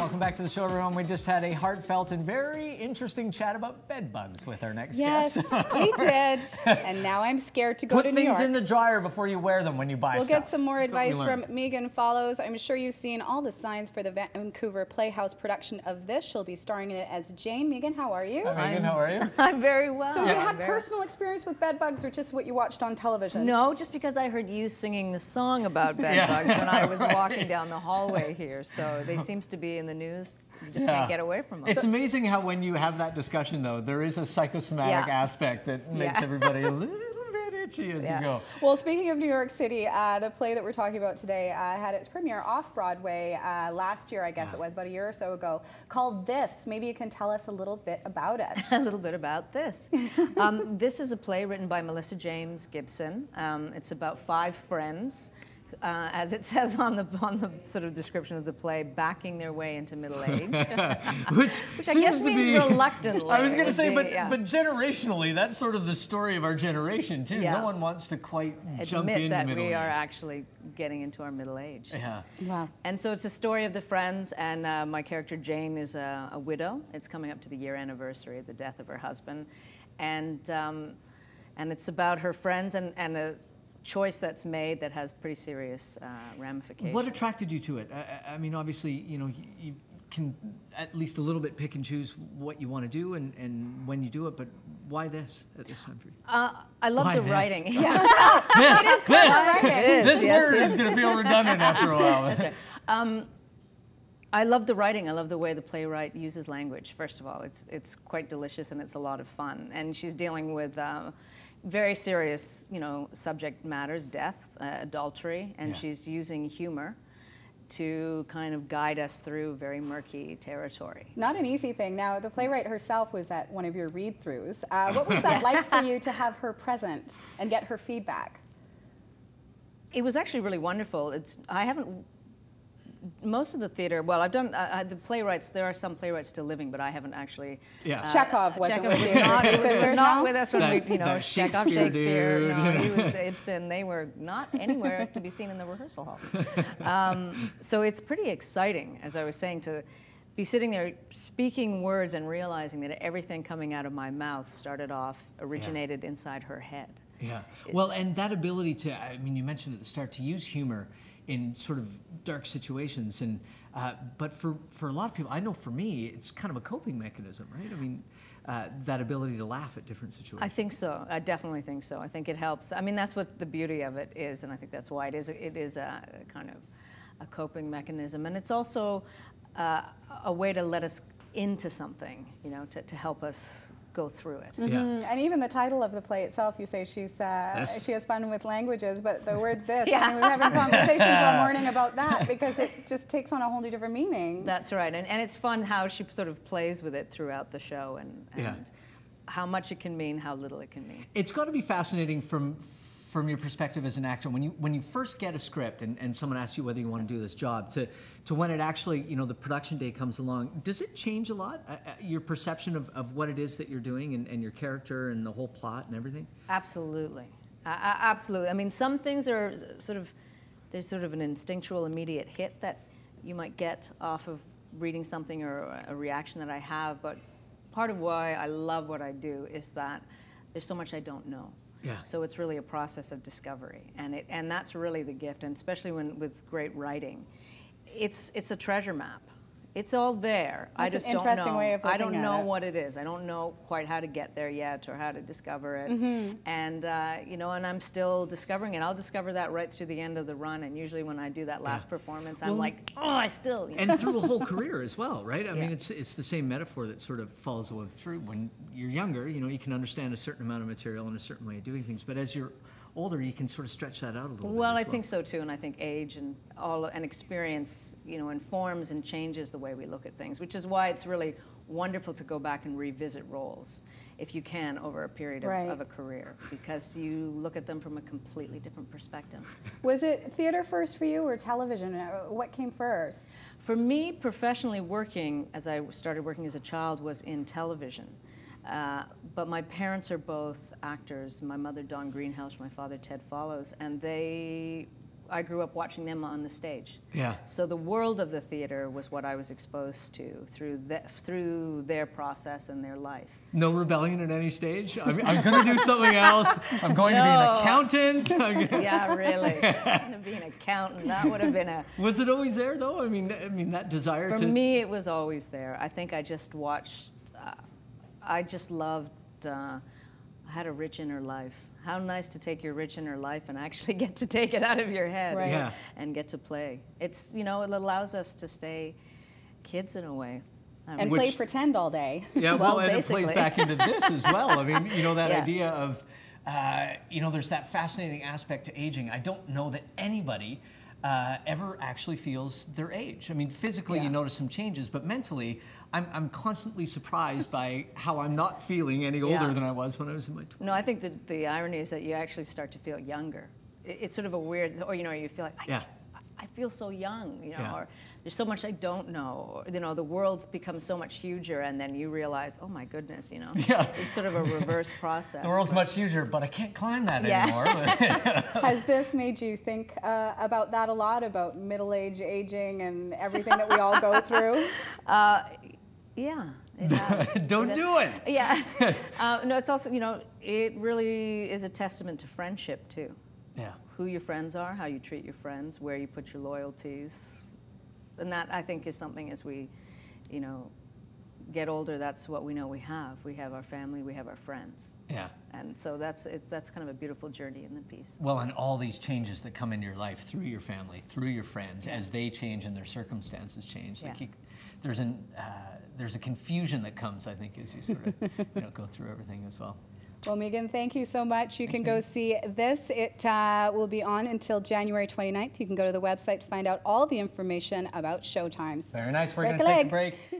Welcome back to the show, everyone. We just had a heartfelt and very interesting chat about bed bugs with our next Yes, guest. we did. And now I'm scared to go Put to New York. Put things in the dryer before you wear them when you buy stuff. We'll get some more That's advice from. Megan Follows. I'm sure you've seen all the signs for the Vancouver Playhouse production of this. She'll be starring in it as Jane. Megan, how are you? Hi, Megan, how are you? I'm very well. So have you had personal experience with bed bugs or just what you watched on television? No, just because I heard you singing the song about bed Yeah, bugs when I was right. walking down the hallway here. So they seems to be in the news. You just Yeah. can't get away from them. It's amazing how when you have that discussion, though, there is a psychosomatic Yeah. aspect that makes Yeah. everybody a little bit itchy as Yeah. you go. Well, speaking of New York City, uh, the play that we're talking about today uh, had its premiere off Broadway uh, last year, I guess it was, about a year or so ago, called This. Maybe you can tell us a little bit about it. a little bit about this. Um, this is a play written by Melissa James Gibson. Um, it's about five friends, uh, as it says on the on the sort of description of the play, backing their way into middle age. Which, Which I seems guess to means be, reluctantly, I was going to say, be, but yeah. but generationally, that's sort of the story of our generation too. Yeah. No one wants to quite jump Admit into that middle we are actually getting into our middle age. Yeah. Wow. And so it's a story of the friends, and uh, my character Jane is a, a widow. It's coming up to the year anniversary of the death of her husband, and um, and it's about her friends and, and a choice that's made that has pretty serious uh, ramifications. What attracted you to it? I- I, mean, obviously, you know, you, you can at least a little bit pick and choose what you want to do and, and when you do it, but why this at this time for you? Uh, I love Why the this? writing. Yeah, This, this. This yes, word yes. is going to feel redundant after a while. Um, I love the writing. I love the way the playwright uses language. First of all, it's it's quite delicious and it's a lot of fun. And she's dealing with uh, very serious, you know, subject matters: death, uh, adultery, and Yeah. she's using humor to kind of guide us through very murky territory. Not an easy thing. Now, the playwright herself was at one of your read throughs. Uh, what was that like for you to have her present and get her feedback? It was actually really wonderful. It's I haven't most of the theater. Well, I've done uh, uh, the playwrights. There are some playwrights still living, but I haven't actually. Yeah. Chekhov wasn't Chekhov with was you. not, was not with us when That- we, you know, Chekhov, Shakespeare Shakespeare. No, he was Ibsen. They were not anywhere to be seen in the rehearsal hall. Um, so it's pretty exciting, as I was saying, to be sitting there speaking words and realizing that everything coming out of my mouth started off originated inside her head. Yeah. Well, and that ability to, I mean, you mentioned at the start, to use humor in sort of dark situations. And, uh, but for, for a lot of people, I know for me, it's kind of a coping mechanism, right? I mean, uh, that ability to laugh at different situations. I think so. I definitely think so. I think it helps. I mean, that's what the beauty of it is, and I think that's why it is. It is a kind of a coping mechanism, and it's also uh, a way to let us into something, you know, to, to help us go through it. yeah. Mm, And even the title of the play itself, you say she's uh, Yes. she has fun with languages, but the word this, Yeah. I mean, we're having conversations all morning about that because it just takes on a whole new different meaning. That's right, and, and it's fun how she sort of plays with it throughout the show, and, and Yeah. how much it can mean, how little it can mean. It's got to be fascinating from from your perspective as an actor when you when you first get a script and, and someone asks you whether you want to do this job to to when it actually you know the production day comes along does it change a lot uh, uh, your perception of, of what it is that you're doing and, and your character and the whole plot and everything Absolutely. Uh, absolutely. I mean, some things are sort of, there's sort of an instinctual immediate hit that you might get off of reading something or a reaction that I have, but part of why I love what I do is that there's so much I don't know. Yeah. So it's really a process of discovery, and it and that's really the gift, and especially when with great writing, it's it's a treasure map. It's all there. I just an don't interesting know. way of I don't know it. what it is. I don't know quite how to get there yet or how to discover it. Mm-hmm. And uh, you know, and I'm still discovering it. I'll discover that right through the end of the run. And usually, when I do that last performance, I'm like, oh, I still. You know? and through a whole career as well right i mean it's it's the same metaphor that sort of follows along through when you're younger you know you can understand a certain amount of material and a certain way of doing things but as you're older you can sort of stretch that out a little bit Well, as I think so too, and I think age and all and experience, you know, informs and changes the way we look at things, which is why it's really wonderful to go back and revisit roles, if you can, over a period of, Right. of a career, because you look at them from a completely different perspective. Was it theater first for you or television? Uh, What came first? For me, professionally working, as I started working as a child, was in television. Uh, but my parents are both actors. My mother, Dawn Greenhalgh, my father, Ted Follows, and they I grew up watching them on the stage. Yeah. So the world of the theater was what I was exposed to through the, through their process and their life. No rebellion at any stage. I'm, I'm going to do something else. I'm going to be an accountant. Gonna- Yeah, really. to be an accountant, that would have been a. Was it always there though? I mean, I mean that desire For to. me, it was always there. I think I just watched. Uh, I just loved. Uh, I had a rich inner life. How nice to take your rich inner life and actually get to take it out of your head Right. Yeah. and get to play. It's you know it allows us to stay kids in a way. I And play Which- pretend all day. Yeah, well, Well, and it plays back into this as well. I mean, you know, that Yeah. idea of, uh, you know, there's that fascinating aspect to aging. I don't know that anybody uh, ever actually feels their age. I mean, physically, Yeah. you notice some changes, but mentally, I'm, I'm constantly surprised by how I'm not feeling any older Yeah. than I was when I was in my 20s. No, I think that the irony is that you actually start to feel younger. It- It's sort of a weird, or you know, you feel like, I, Yeah. I feel so young, you know, Yeah. or there's so much I don't know, or, you know, the world's become so much huger, and then you realize, oh my goodness, you know, Yeah. it's sort of a reverse process. The world's but- much huger, but I can't climb that Yeah. anymore. Has this made you think uh, about that a lot, about middle age, aging, and everything that we all go through? Uh, yeah. It. Don't It- do it. Yeah. uh, no, it's also, you know, it really is a testament to friendship too. Yeah. who your friends are, how you treat your friends, where you put your loyalties. And that I think is something as we, you know, get older, that's what we know we have. We have our family, we have our friends. Yeah. And so that's it, that's kind of a beautiful journey in the piece. Well, and all these changes that come into your life through your family, through your friends, as they change and their circumstances change, like Yeah. you, there's an uh, there's a confusion that comes, I think, as you sort of you know go through everything as well. Well, Megan, thank you so much. You can go see this. It uh, will be on until January 29th. You can go to the website to find out all the information about showtimes. Very nice. We're going to take a break.